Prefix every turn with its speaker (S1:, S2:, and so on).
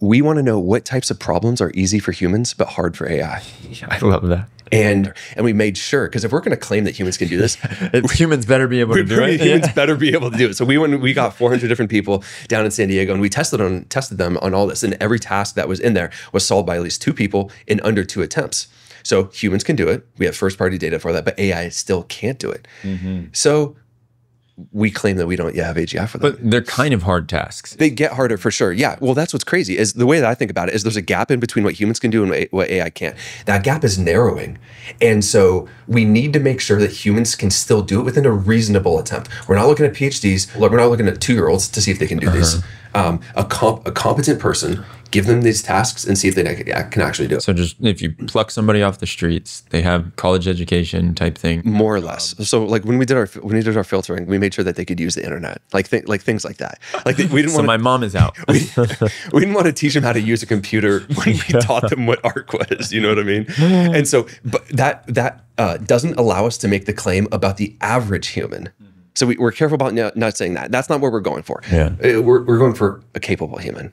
S1: we want to know what types of problems are easy for humans but hard for AI.
S2: I love that.
S1: And and we made sure because if we're going to claim that humans can do this,
S2: humans better be able to do it.
S1: Humans yeah. better be able to do it. So we went, we got 400 different people down in San Diego, and we tested on tested them on all this, and every task that was in there was solved by at least two people in under two attempts. So humans can do it. We have first party data for that, but AI still can't do it. Mm-hmm. So we claim that we don't yet have AGI for them.
S2: But they're kind of hard tasks.
S1: They get harder for sure. Yeah. Well, that's what's crazy is the way that I think about it is there's a gap in between what humans can do and what AI can't. That gap is narrowing. And so we need to make sure that humans can still do it within a reasonable attempt. We're not looking at PhDs. We're not looking at two year olds to see if they can do uh -huh. this. Um, a, comp a competent person give them these tasks and see if they can actually do it.
S2: So just if you pluck somebody off the streets, they have college education type thing,
S1: more or less. So like when we did our when we did our filtering, we made sure that they could use the internet, like th like things like that. Like we didn't.
S2: so
S1: want
S2: my mom is out.
S1: we, we, didn't want to teach them how to use a computer when we yeah. taught them what ARC was. You know what I mean? And so, but that that uh, doesn't allow us to make the claim about the average human. So we, are careful about not saying that. That's not what we're going for.
S2: Yeah.
S1: Uh, we're, we're going for a capable human.